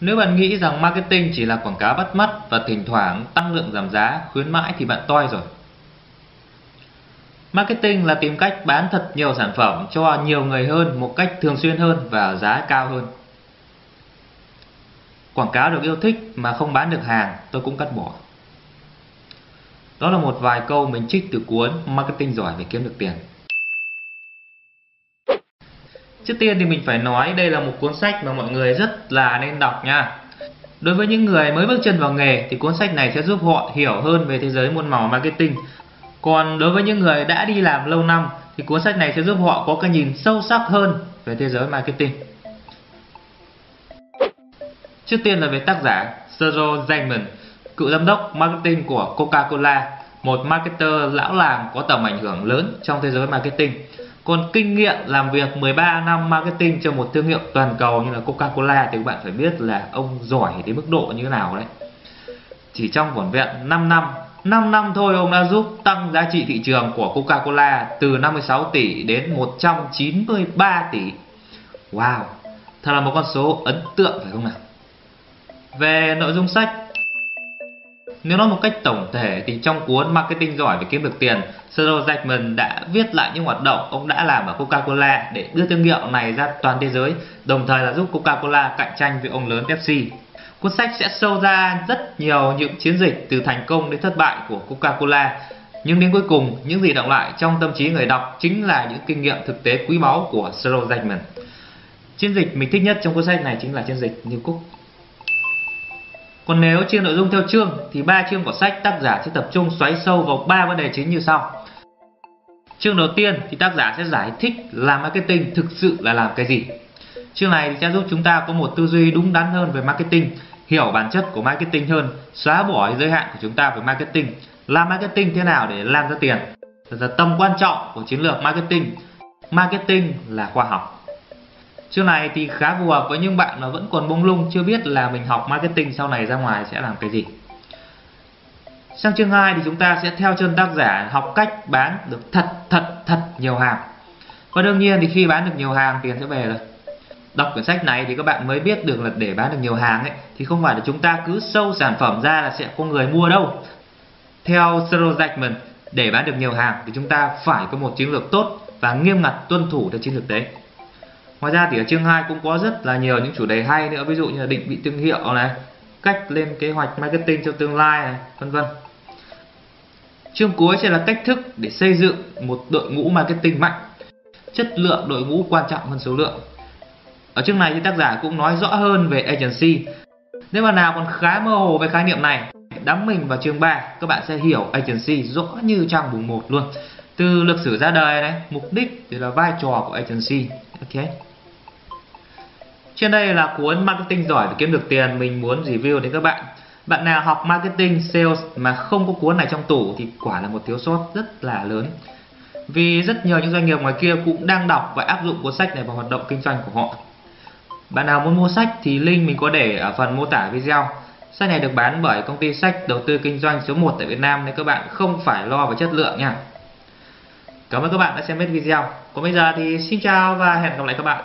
Nếu bạn nghĩ rằng marketing chỉ là quảng cáo bắt mắt và thỉnh thoảng tăng lượng giảm giá, khuyến mãi thì bạn toi rồi. Marketing là tìm cách bán thật nhiều sản phẩm cho nhiều người hơn một cách thường xuyên hơn và giá cao hơn. Quảng cáo được yêu thích mà không bán được hàng tôi cũng cắt bỏ. Đó là một vài câu mình trích từ cuốn Marketing giỏi để kiếm được tiền. Trước tiên thì mình phải nói đây là một cuốn sách mà mọi người rất là nên đọc nha. Đối với những người mới bước chân vào nghề thì cuốn sách này sẽ giúp họ hiểu hơn về thế giới muôn màu marketing. Còn đối với những người đã đi làm lâu năm thì cuốn sách này sẽ giúp họ có cái nhìn sâu sắc hơn về thế giới marketing. Trước tiên là về tác giả Sergio Zayman, cựu giám đốc marketing của Coca-Cola, một marketer lão làng có tầm ảnh hưởng lớn trong thế giới marketing. Còn kinh nghiệm làm việc 13 năm marketing cho một thương hiệu toàn cầu như là Coca-Cola thì các bạn phải biết là ông giỏi đến mức độ như thế nào đấy. Chỉ trong vỏn vẹn 5 năm 5 năm thôi ông đã giúp tăng giá trị thị trường của Coca-Cola từ 56 tỷ đến 193 tỷ. Wow, thật là một con số ấn tượng phải không nào? Về nội dung sách nếu nói một cách tổng thể thì trong cuốn Marketing giỏi để kiếm được tiền, Sergio Jackman đã viết lại những hoạt động ông đã làm ở Coca-Cola để đưa thương hiệu này ra toàn thế giới, đồng thời là giúp Coca-Cola cạnh tranh với ông lớn Pepsi. Cuốn sách sẽ sâu ra rất nhiều những chiến dịch từ thành công đến thất bại của Coca-Cola. Nhưng đến cuối cùng, những gì động lại trong tâm trí người đọc chính là những kinh nghiệm thực tế quý báu của Sergio Jackman. Chiến dịch mình thích nhất trong cuốn sách này chính là chiến dịch New Cook. Còn nếu chia nội dung theo chương thì ba chương của sách tác giả sẽ tập trung xoáy sâu vào ba vấn đề chính như sau. Chương đầu tiên thì tác giả sẽ giải thích làm marketing thực sự là làm cái gì. Chương này sẽ giúp chúng ta có một tư duy đúng đắn hơn về marketing, hiểu bản chất của marketing hơn, xóa bỏ giới hạn của chúng ta về marketing, làm marketing thế nào để làm ra tiền. Là tầm quan trọng của chiến lược marketing. Marketing là khoa học. Chương này thì khá phù hợp với những bạn mà vẫn còn bông lung chưa biết là mình học marketing sau này ra ngoài sẽ làm cái gì. Sang chương 2 thì chúng ta sẽ theo chân tác giả học cách bán được thật thật thật nhiều hàng. Và đương nhiên thì khi bán được nhiều hàng tiền sẽ về rồi. Đọc quyển sách này thì các bạn mới biết được là để bán được nhiều hàng ấy thì không phải là chúng ta cứ sâu sản phẩm ra là sẽ có người mua đâu. Theo Sero Jackman, để bán được nhiều hàng thì chúng ta phải có một chiến lược tốt và nghiêm ngặt tuân thủ theo chiến lược đấy. Ngoài ra thì ở chương 2 cũng có rất là nhiều những chủ đề hay nữa ví dụ như là định vị thương hiệu này, cách lên kế hoạch marketing cho tương lai này, vân vân. Chương cuối sẽ là cách thức để xây dựng một đội ngũ marketing mạnh. Chất lượng đội ngũ quan trọng hơn số lượng. Ở chương này thì tác giả cũng nói rõ hơn về agency. Nếu mà nào còn khá mơ hồ về khái niệm này, đắm mình vào chương 3, các bạn sẽ hiểu agency rõ như trang mùng 1 luôn. Từ lịch sử ra đời này, mục đích thì là vai trò của agency. Ok. Trên đây là cuốn marketing giỏi để kiếm được tiền, mình muốn review đến các bạn. Bạn nào học marketing, sales mà không có cuốn này trong tủ thì quả là một thiếu sót rất là lớn. Vì rất nhiều những doanh nghiệp ngoài kia cũng đang đọc và áp dụng cuốn sách này vào hoạt động kinh doanh của họ. Bạn nào muốn mua sách thì link mình có để ở phần mô tả video. Sách này được bán bởi công ty sách đầu tư kinh doanh số 1 tại Việt Nam nên các bạn không phải lo về chất lượng nha. Cảm ơn các bạn đã xem hết video. Còn bây giờ thì xin chào và hẹn gặp lại các bạn.